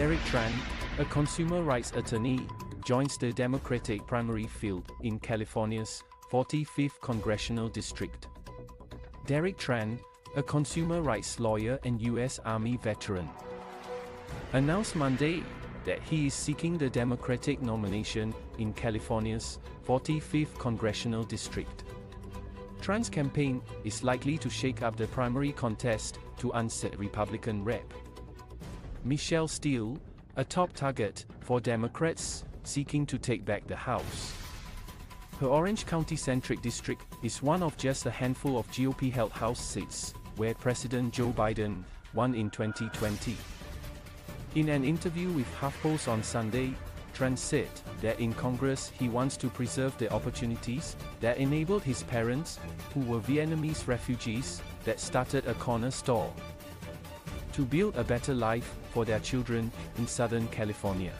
Derek Tran, a consumer rights attorney, joins the Democratic primary field in California's 45th congressional district. Derek Tran, a consumer rights lawyer and U.S. Army veteran, announced Monday that he is seeking the Democratic nomination in California's 45th congressional district. Tran's campaign is likely to shake up the primary contest to unseat Republican Rep. Michelle Steel, a top target for Democrats seeking to take back the House. Her Orange County-centric district is one of just a handful of GOP-held House seats, where President Joe Biden won in 2020. In an interview with HuffPost on Sunday, Tran said that in Congress he wants to preserve the opportunities that enabled his parents, who were Vietnamese refugees, that started a corner store, to build a better life for their children in Southern California.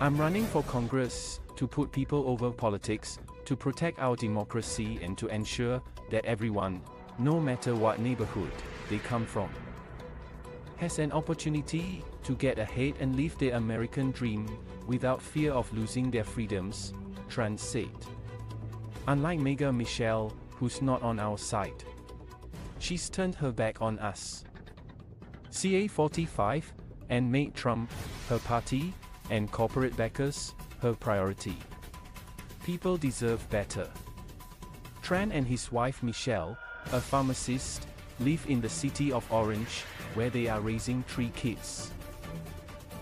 I'm running for Congress to put people over politics, to protect our democracy and to ensure that everyone, no matter what neighborhood they come from, has an opportunity to get ahead and live the American dream without fear of losing their freedoms, Tran said. Unlike MAGA Michelle, who's not on our side, she's turned her back on us. CA 45 and made Trump, her party, and corporate backers, her priority. People deserve better. Tran and his wife Michelle, a pharmacist, live in the city of Orange, where they are raising three kids.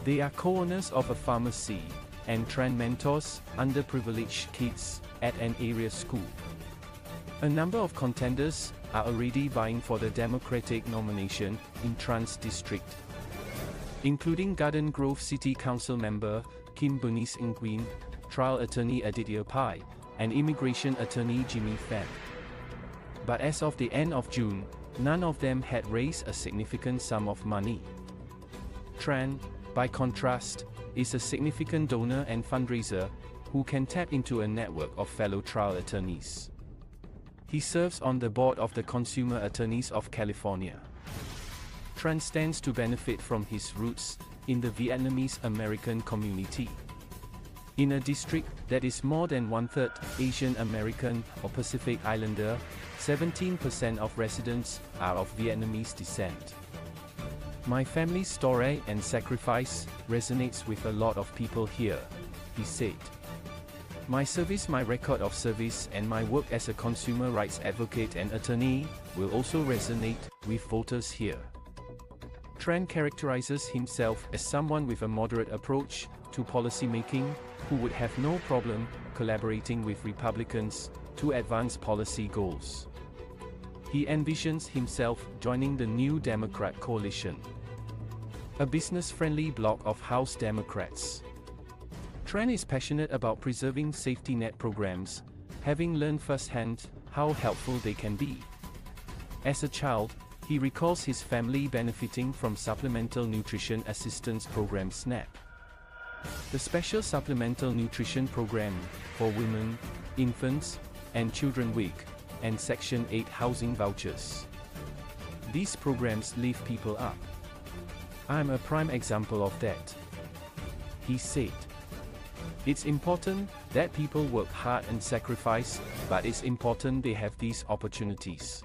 They are co-owners of a pharmacy, and Tran mentors underprivileged kids at an area school. A number of contenders are already vying for the Democratic nomination in Tran's district, including Garden Grove City Council member Kim Bernice Nguyen, trial attorney Aditya Pai, and immigration attorney Jimmy Pham. But as of the end of June, none of them had raised a significant sum of money. Tran, by contrast, is a significant donor and fundraiser who can tap into a network of fellow trial attorneys. He serves on the board of the Consumer Attorneys of California. Tran stands to benefit from his roots in the Vietnamese American community. In a district that is more than one-third Asian American or Pacific Islander, 17% of residents are of Vietnamese descent. My family's story and sacrifice resonates with a lot of people here, he said. My service, my record of service, and my work as a consumer rights advocate and attorney will also resonate with voters here. Tran characterizes himself as someone with a moderate approach to policymaking who would have no problem collaborating with Republicans to advance policy goals. He envisions himself joining the new Democrat coalition, a business-friendly bloc of House Democrats. Tran is passionate about preserving safety net programs, having learned firsthand how helpful they can be. As a child, he recalls his family benefiting from Supplemental Nutrition Assistance Program SNAP. The Special Supplemental Nutrition Program for Women, Infants, and Children WIC, and Section 8 housing vouchers. These programs lift people up. I'm a prime example of that. He said. It's important that people work hard and sacrifice, but it's important they have these opportunities.